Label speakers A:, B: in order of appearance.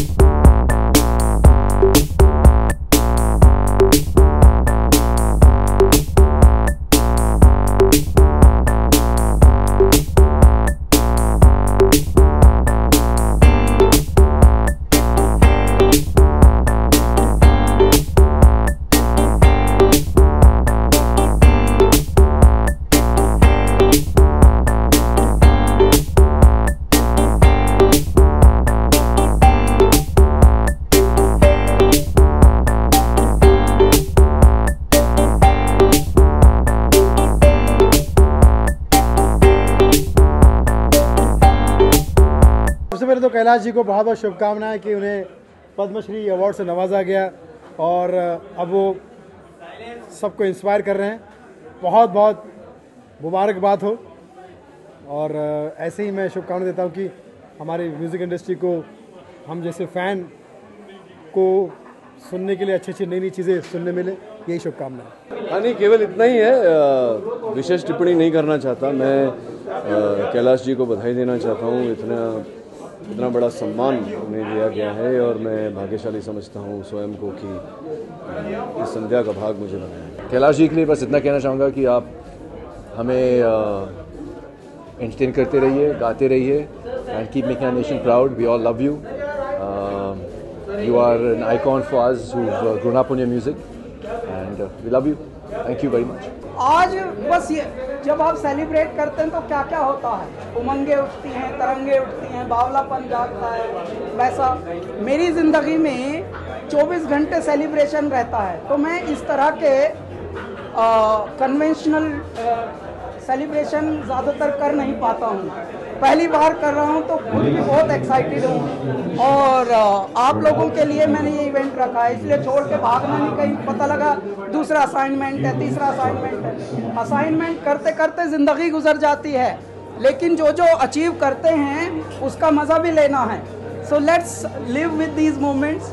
A: you तो कैलाश जी को बहुत बहुत शुभकामनाएँ कि उन्हें पद्मश्री अवार्ड से नवाजा गया और अब वो सबको इंस्पायर कर रहे हैं। बहुत बहुत मुबारकबाद हो। और ऐसे ही मैं शुभकामना देता हूँ कि हमारी म्यूज़िक इंडस्ट्री को हम जैसे फ़ैन को सुनने के लिए अच्छी अच्छी नई नई चीज़ें सुनने मिले, यही शुभकामनाएँ।
B: हाँ नहीं, केवल इतना ही है विशेष टिप्पणी नहीं करना चाहता। मैं कैलाश जी को बधाई देना चाहता हूँ, इतना इतना बड़ा सम्मान उन्हें दिया गया है और मैं भाग्यशाली समझता हूँ स्वयं को कि इस संध्या का भाग मुझे बनाया है।
C: कैलाश जी के लिए बस इतना कहना चाहूँगा कि आप हमें एंटरटेन करते रहिए, गाते रहिए and keep making nation proud we all love you you are an icon for who grown up on your music and we love you thank you very much
D: आज बस ये, जब आप सेलिब्रेट करते हैं तो क्या क्या होता है? उमंगे उठती हैं, तरंगे उठती हैं, बावलापन जागता है, वैसा। मेरी ज़िंदगी में 24 घंटे सेलिब्रेशन रहता है। तो मैं इस तरह के कन्वेंशनल सेलिब्रेशन ज़्यादातर कर नहीं पाता हूँ। पहली बार कर रहा हूँ तो खुद भी बहुत एक्साइटेड हूँ। और आप लोगों के लिए मैंने ये इवेंट रखा है। इसलिए छोड़ के भागना नहीं, कहीं पता लगा दूसरा असाइनमेंट है, तीसरा असाइनमेंट है। असाइनमेंट करते करते ज़िंदगी गुजर जाती है। लेकिन जो जो अचीव करते हैं, उसका मज़ा भी लेना है। So let's live with these moments